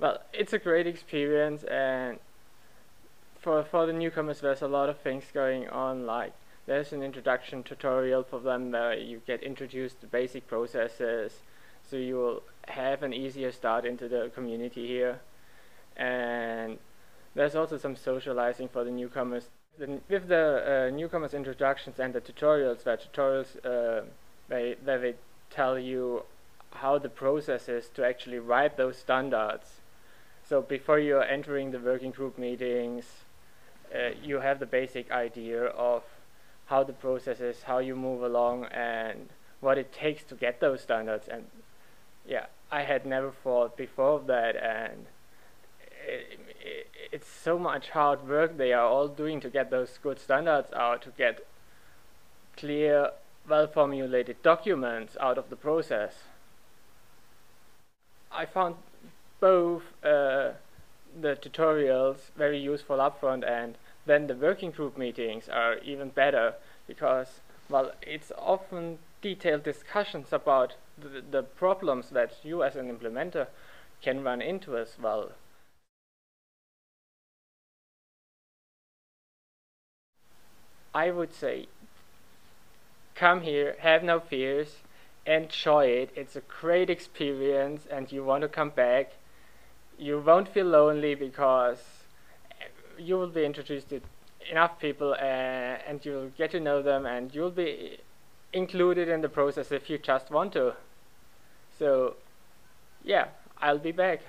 well, it's a great experience, and for for the newcomers, there's a lot of things going on. Like there's an introduction tutorial for them where you get introduced to basic processes, so you will have an easier start into the community here. And there's also some socializing for the newcomers. With the uh, newcomers introductions and the tutorials, where tutorials uh, they, where they tell you how the process is to actually write those standards. So before you're entering the working group meetings, uh, you have the basic idea of how the process is, how you move along, and what it takes to get those standards. And yeah, I had never thought before of that, and it, it, it's so much hard work they are all doing to get those good standards out, to get clear, well-formulated documents out of the process. I found both uh, the tutorials very useful upfront and then the working group meetings are even better because well it's often detailed discussions about the, the problems that you as an implementer can run into as well. I would say come here, have no fears, enjoy it. It's a great experience and you want to come back. You won't feel lonely because you will be introduced to enough people uh, and you'll get to know them and you'll be included in the process if you just want to. So, yeah, I'll be back.